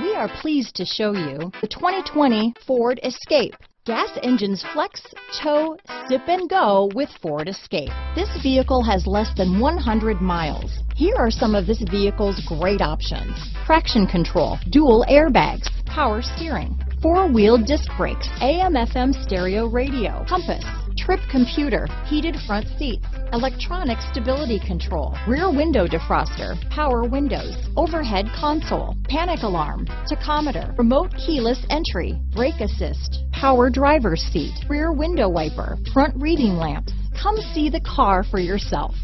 We are pleased to show you the 2020 Ford Escape. Gas engines flex, tow, sip and go with Ford Escape. This vehicle has less than 100 miles. Here are some of this vehicle's great options. Traction control, dual airbags, power steering, four-wheel disc brakes, AM FM stereo radio, compass, trip computer, heated front seats, electronic stability control, rear window defroster, power windows, overhead console, panic alarm, tachometer, remote keyless entry, brake assist, power driver's seat, rear window wiper, front reading lamps. Come see the car for yourself.